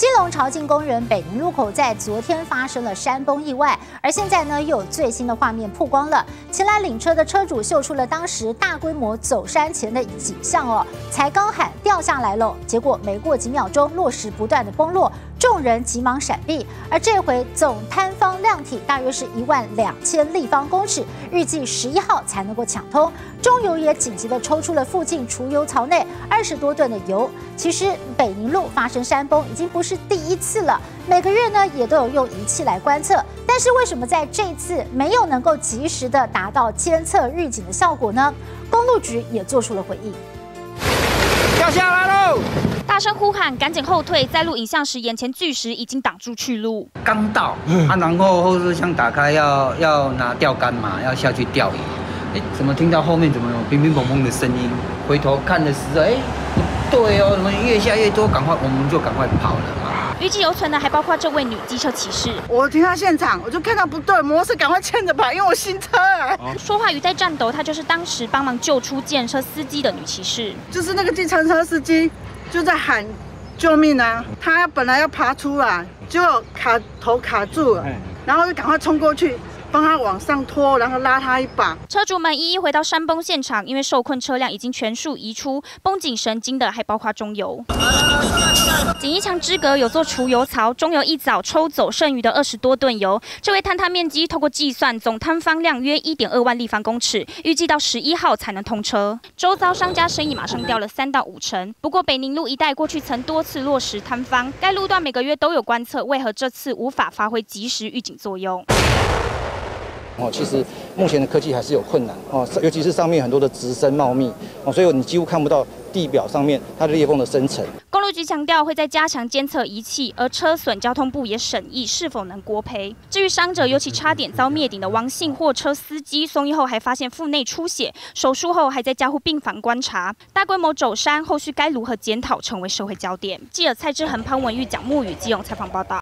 基隆朝进公园北宁路口在昨天发生了山崩意外，而现在呢又有最新的画面曝光了。前来领车的车主秀出了当时大规模走山前的景象哦，才刚喊掉下来喽，结果没过几秒钟，落石不断的崩落，众人急忙闪避。而这回总摊方量体大约是一万两千立方公尺，预计十一号才能够抢通。中油也紧急的抽出了附近储油槽内二十多吨的油。其实北宁路发生山崩已经不是第一次了，每个月呢也都有用仪器来观测，但是为什么在这次没有能够及时的达到监测预警的效果呢？公路局也做出了回应。掉下来！声呼喊，赶紧后退！在录影像时，眼前巨石已经挡住去路。刚到啊，然后后视枪打开，要要拿钓竿嘛，要下去钓鱼。哎，怎么听到后面怎么有乒乒乓乓的声音？回头看的时候，哎，不对哦，怎么越下越多？赶快，我们就赶快跑了嘛。余悸犹存的还包括这位女机车骑士。我停到现场，我就看到不对，摩托车赶快牵着跑，因为我新车。说话语在颤抖，她就是当时帮忙救出建车司机的女骑士。就是那个计程车司机就在喊救命啊！他本来要爬出来，就卡头卡住了，然后就赶快冲过去。帮他往上拖，然后拉他一把。车主们一一回到山崩现场，因为受困车辆已经全数移出。绷紧神经的还包括中油。仅一墙之隔有座储油槽，中油一早抽走剩余的二十多吨油。这位坍塌面积透过计算，总摊方量约一点二万立方公尺，预计到十一号才能通车。周遭商家生意马上掉了三到五成。不过北宁路一带过去曾多次落实摊方，该路段每个月都有观测，为何这次无法发挥及时预警作用？哦，其实目前的科技还是有困难哦，尤其是上面很多的直升茂密哦，所以你几乎看不到地表上面它的裂缝的深层。公路局强调会在加强监测仪器，而车损交通部也审议是否能国赔。至于伤者，尤其差点遭灭顶的王姓货车司机，送医后还发现腹内出血，手术后还在加护病房观察。大规模走山，后续该如何检讨，成为社会焦点。记者蔡志恒、潘文玉、蒋木宇、基隆采访报道。